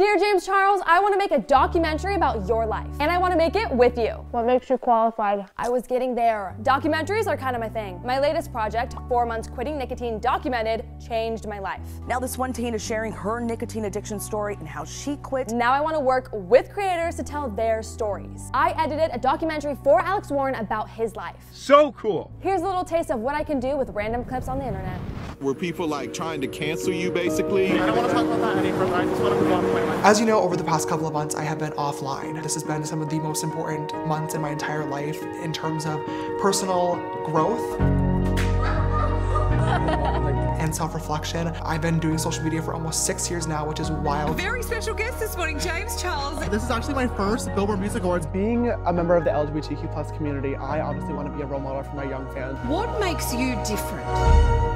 Dear James Charles, I want to make a documentary about your life, and I want to make it with you. What makes you qualified? I was getting there. Documentaries are kind of my thing. My latest project, Four Months Quitting Nicotine Documented, changed my life. Now this one teen is sharing her nicotine addiction story and how she quit. Now I want to work with creators to tell their stories. I edited a documentary for Alex Warren about his life. So cool. Here's a little taste of what I can do with random clips on the internet. Were people like trying to cancel you basically? I don't want to talk about that any further. I just want to move on with my life. As you know, over the past couple of months, I have been offline. This has been some of the most important months in my entire life in terms of personal growth and self-reflection. I've been doing social media for almost six years now, which is wild. Very special guest this morning, James Charles. This is actually my first Billboard Music Awards. Being a member of the LGBTQ plus community, I obviously want to be a role model for my young fans. What makes you different?